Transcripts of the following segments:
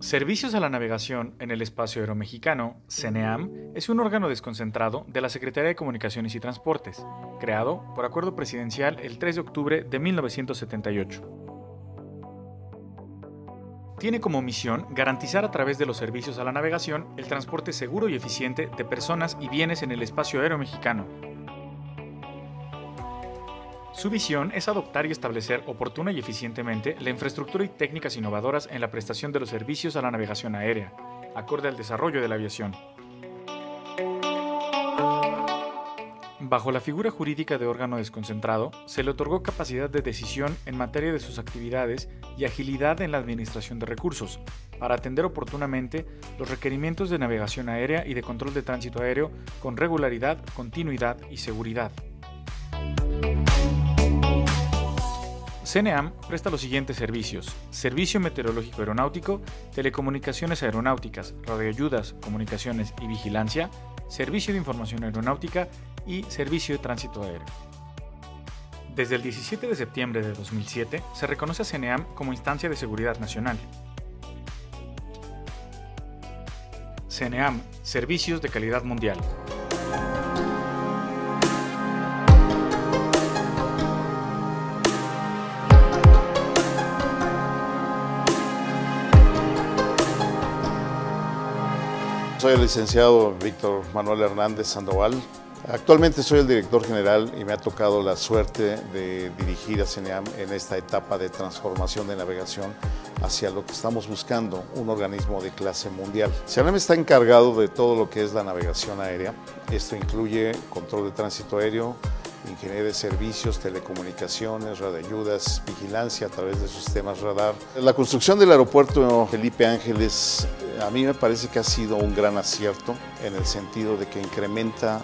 Servicios a la Navegación en el Espacio Aéreo Mexicano, CENEAM, es un órgano desconcentrado de la Secretaría de Comunicaciones y Transportes, creado por acuerdo presidencial el 3 de octubre de 1978. Tiene como misión garantizar a través de los servicios a la navegación el transporte seguro y eficiente de personas y bienes en el espacio aéreo mexicano, su visión es adoptar y establecer oportuna y eficientemente la infraestructura y técnicas innovadoras en la prestación de los servicios a la navegación aérea, acorde al desarrollo de la aviación. Bajo la figura jurídica de órgano desconcentrado, se le otorgó capacidad de decisión en materia de sus actividades y agilidad en la administración de recursos, para atender oportunamente los requerimientos de navegación aérea y de control de tránsito aéreo con regularidad, continuidad y seguridad. CNEAM presta los siguientes servicios: Servicio Meteorológico Aeronáutico, Telecomunicaciones Aeronáuticas, Radioayudas, Comunicaciones y Vigilancia, Servicio de Información Aeronáutica y Servicio de Tránsito Aéreo. Desde el 17 de septiembre de 2007 se reconoce a CNEAM como instancia de seguridad nacional. CNEAM, Servicios de Calidad Mundial. Soy el licenciado Víctor Manuel Hernández Sandoval. Actualmente soy el director general y me ha tocado la suerte de dirigir a CENEAM en esta etapa de transformación de navegación hacia lo que estamos buscando, un organismo de clase mundial. CENEAM está encargado de todo lo que es la navegación aérea. Esto incluye control de tránsito aéreo, ingeniería de servicios, telecomunicaciones, radioayudas, vigilancia a través de sistemas radar. La construcción del aeropuerto Felipe Ángeles a mí me parece que ha sido un gran acierto en el sentido de que incrementa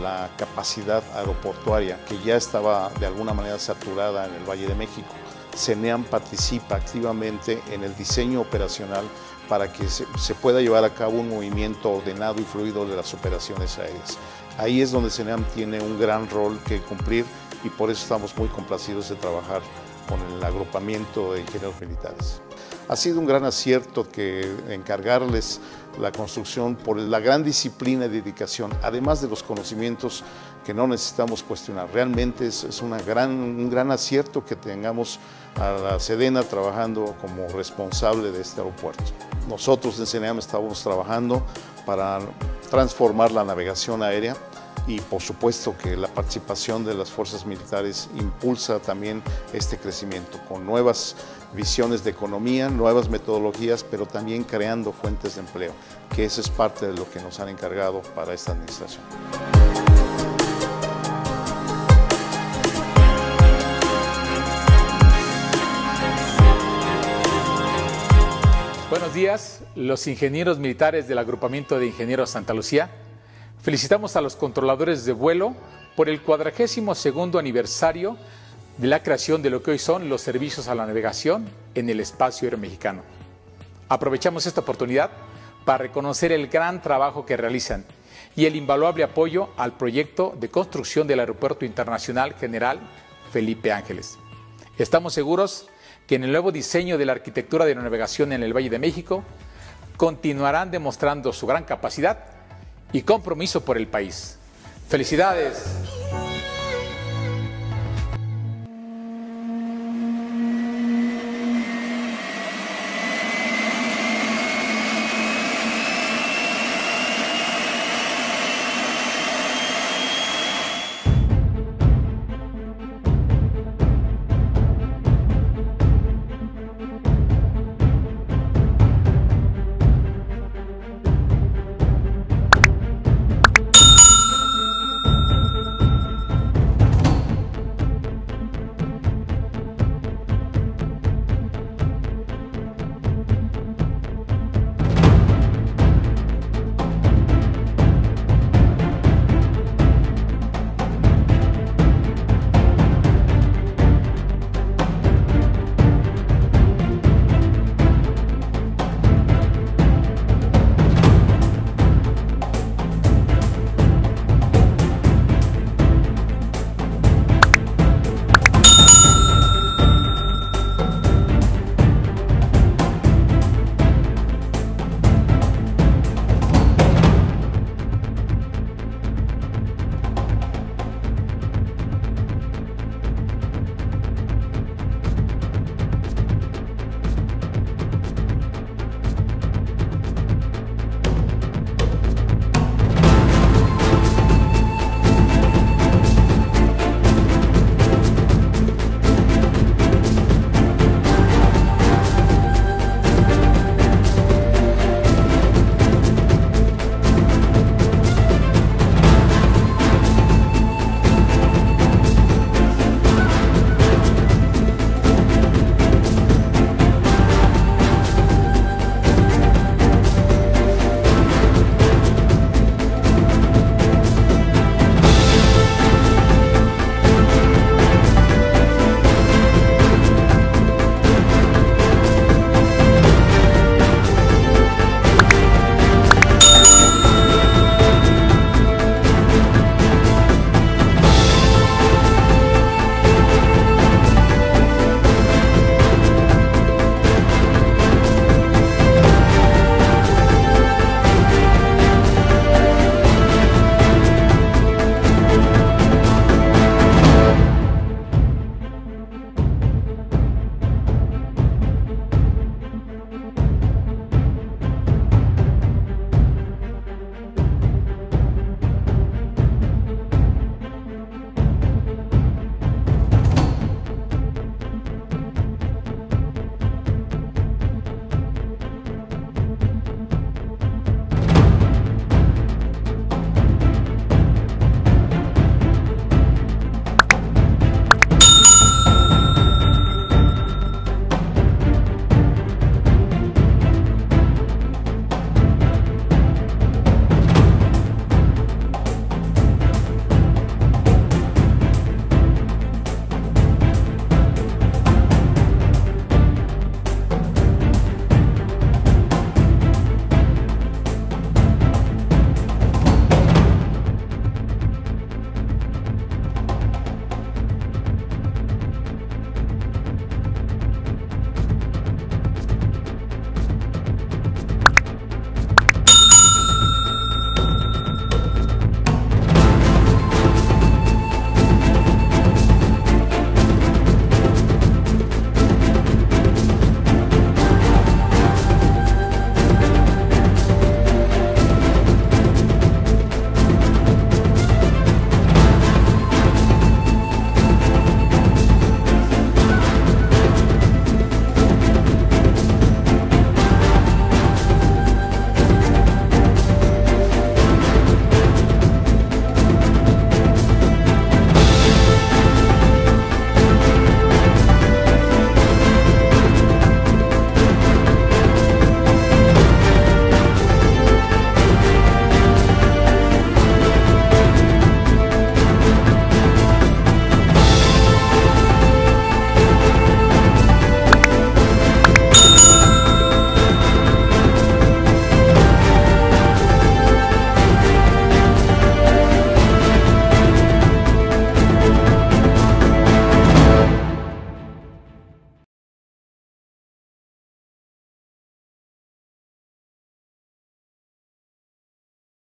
la capacidad aeroportuaria que ya estaba de alguna manera saturada en el Valle de México. CENEAM participa activamente en el diseño operacional para que se, pueda llevar a cabo un movimiento ordenado y fluido de las operaciones aéreas. Ahí es donde CENEAM tiene un gran rol que cumplir y por eso estamos muy complacidos de trabajar con el agrupamiento de ingenieros militares. Ha sido un gran acierto que encargarles la construcción por la gran disciplina y dedicación, además de los conocimientos que no necesitamos cuestionar. Realmente es, gran, un gran acierto que tengamos a la Sedena trabajando como responsable de este aeropuerto. Nosotros en CENEAM estamos trabajando para transformar la navegación aérea y por supuesto que la participación de las fuerzas militares impulsa también este crecimiento con nuevas visiones de economía, nuevas metodologías, pero también creando fuentes de empleo, que eso es parte de lo que nos han encargado para esta administración. Buenos días, los ingenieros militares del agrupamiento de ingenieros Santa Lucía Felicitamos a los controladores de vuelo por el cuadragésimo segundo aniversario de la creación de lo que hoy son los servicios a la navegación en el espacio aéreo mexicano. Aprovechamos esta oportunidad para reconocer el gran trabajo que realizan y el invaluable apoyo al proyecto de construcción del Aeropuerto Internacional General Felipe Ángeles. Estamos seguros que en el nuevo diseño de la arquitectura de la navegación en el Valle de México continuarán demostrando su gran capacidad y compromiso por el país. Felicidades.